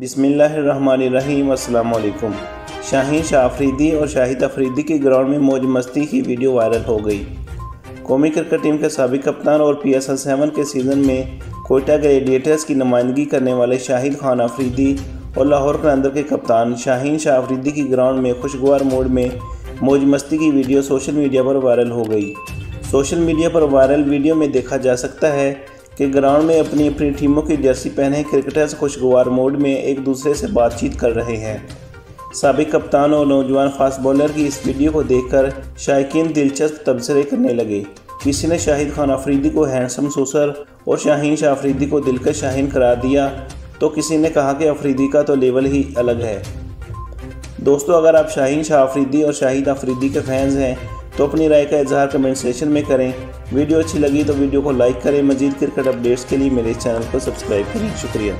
बिसमीम अल्लाम शाहीन शाह अफरीदी और शाहिद अफरीदी की ग्राउंड में मौज मस्ती की वीडियो वायरल हो गई। कौमी क्रिकेट टीम के सबक कप्तान और पी एस एल सेवन के सीज़न में कोयटा ग्लेडिएटर्स की नुमाइंदगी करने वाले शाहिद खान अफरीदी और लाहौर कलंदर के कप्तान शाहीन शाह अफरीदी की ग्राउंड में खुशगवार मोड में मौज मस्ती की वीडियो सोशल मीडिया पर वायरल हो गई। सोशल मीडिया पर वायरल वीडियो में देखा जा सकता है कि ग्राउंड में अपनी अपनी टीमों की जर्सी पहने क्रिकेटर्स खुशगवार मोड में एक दूसरे से बातचीत कर रहे हैं। सबक कप्तान और नौजवान फास्ट बॉलर की इस वीडियो को देखकर शायकीन दिलचस्प तबसरे करने लगे। किसी ने शाहिद खान अफरीदी को हैंडसम सोसर और शाहीन शाह अफरीदी को दिलकश शाहीन करार दिया तो किसी ने कहा कि अफरीदी का तो लेवल ही अलग है। दोस्तों, अगर आप शाहीन शाह अफरीदी और शाहिद अफरीदी के फैंस हैं तो अपनी राय का इजहार कमेंट सेशन में करें। वीडियो अच्छी लगी तो वीडियो को लाइक करें। मजीद क्रिकेट अपडेट्स के लिए मेरे चैनल को सब्सक्राइब करें। शुक्रिया।